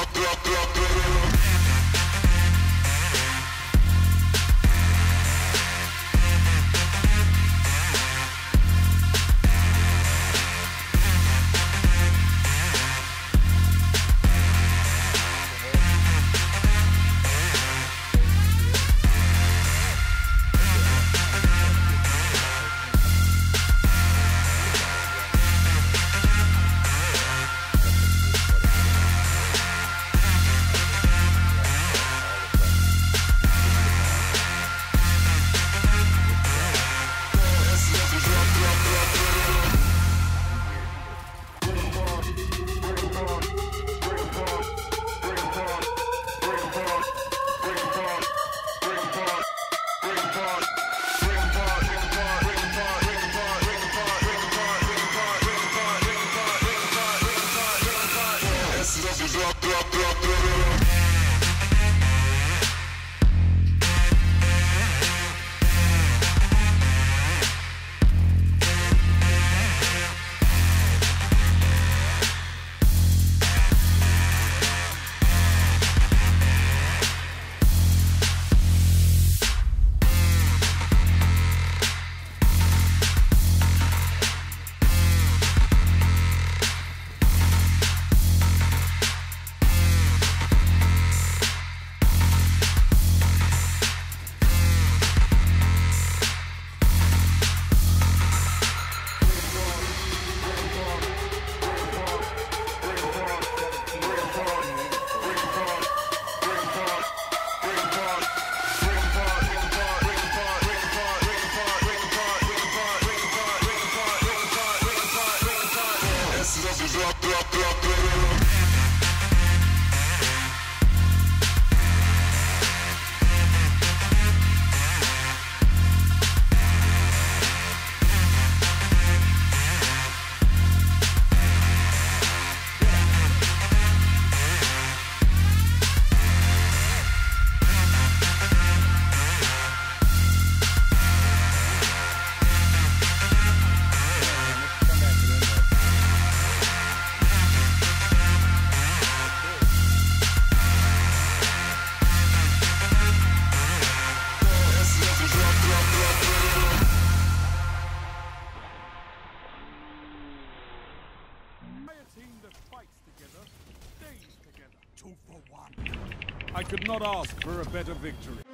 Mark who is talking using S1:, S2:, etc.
S1: drop, drop.
S2: I could not ask for a better victory.